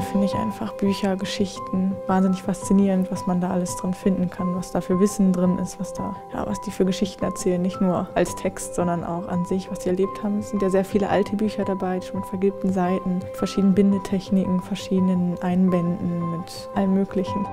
generell finde ich einfach Bücher, Geschichten wahnsinnig faszinierend, was man da alles drin finden kann, was da für Wissen drin ist, was da, ja, was die für Geschichten erzählen, nicht nur als Text, sondern auch an sich, was sie erlebt haben. Es sind ja sehr viele alte Bücher dabei, schon mit vergilbten Seiten, verschiedenen Bindetechniken, verschiedenen Einbänden, mit allem Möglichen.